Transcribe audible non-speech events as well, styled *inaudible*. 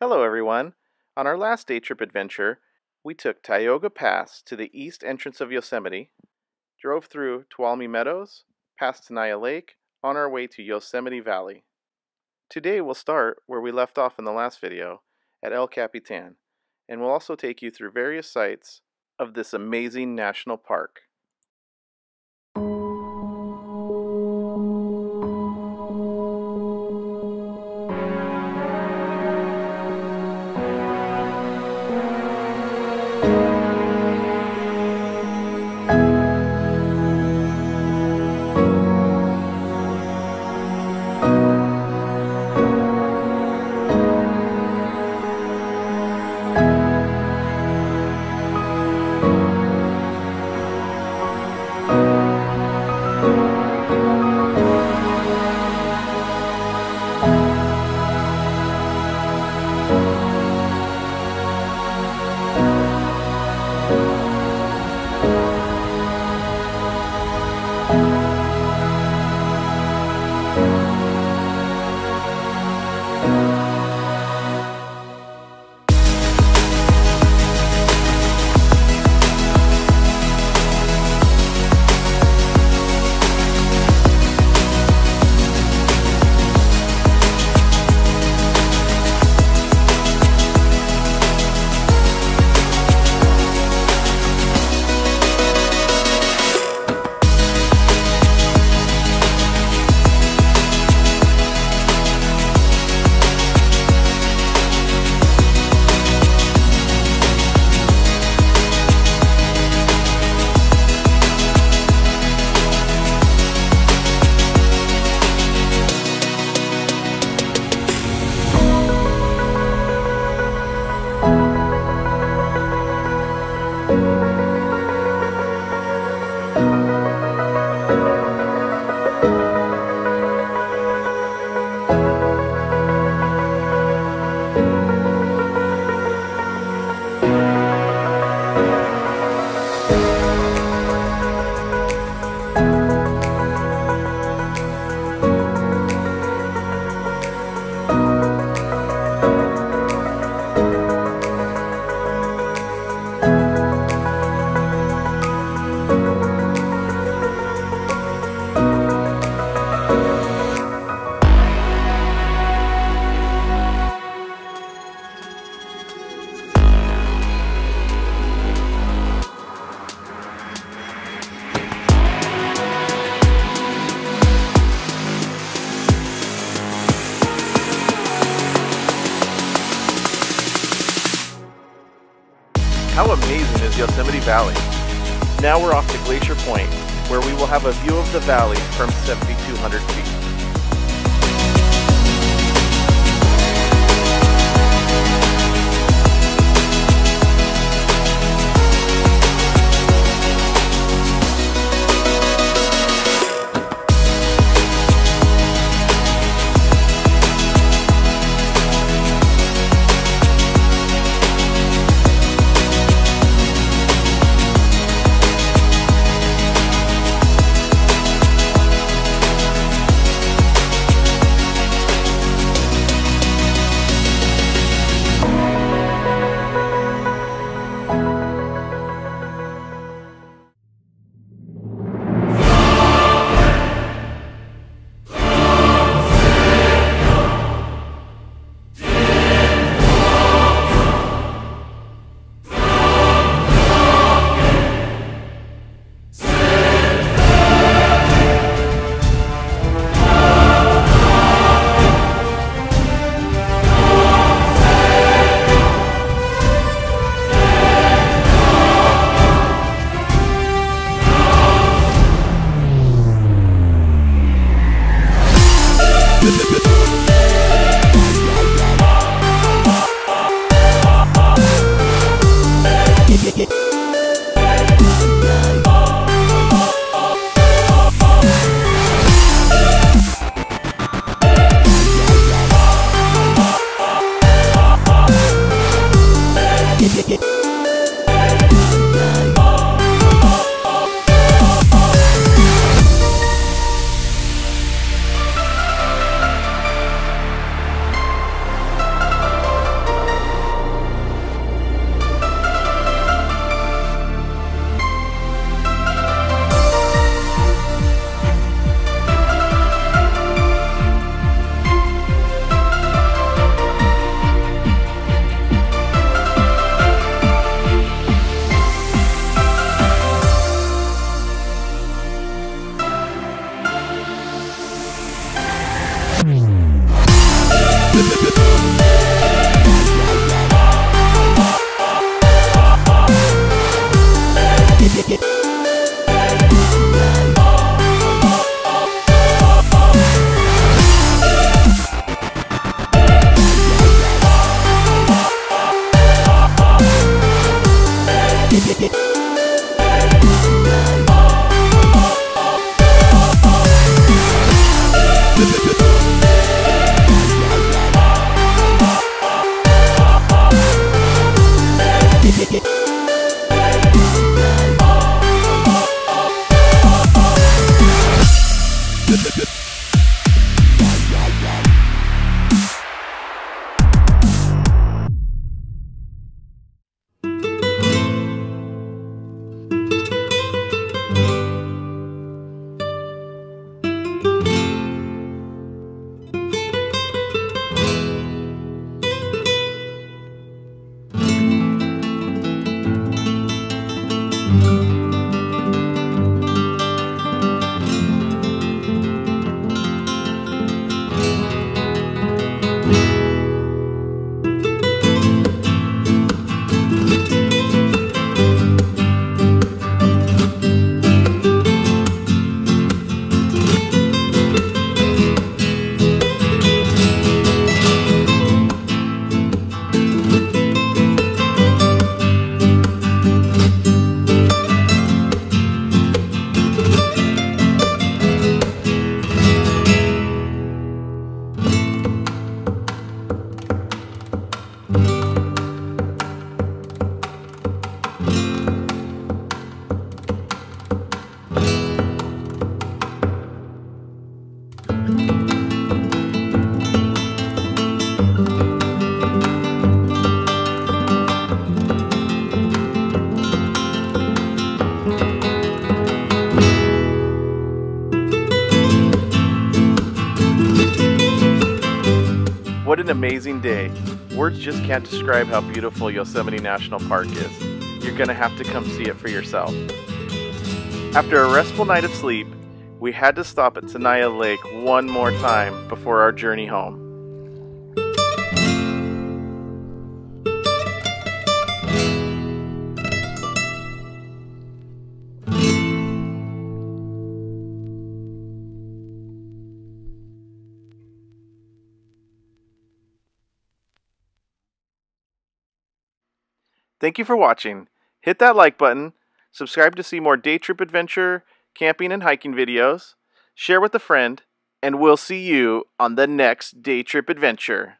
Hello, everyone. On our last day trip adventure, we took Tioga Pass to the east entrance of Yosemite, drove through Tuolumne Meadows, past Tenaya Lake, on our way to Yosemite Valley. Today we'll start where we left off in the last video, at El Capitan, and we'll also take you through various sites of this amazing national park. How Yosemite Valley? Now we're off to Glacier Point, where we will have a view of the valley from 7,200 feet. Bye. *laughs* an amazing day. Words just can't describe how beautiful Yosemite National Park is. You're to have to come see it for yourself. After a restful night of sleep, we had to stop at Tenaya Lake one more time before our journey home. Thank you for watching. Hit that like button, subscribe to see more day trip adventure, camping, and hiking videos, share with a friend, and we'll see you on the next day trip adventure.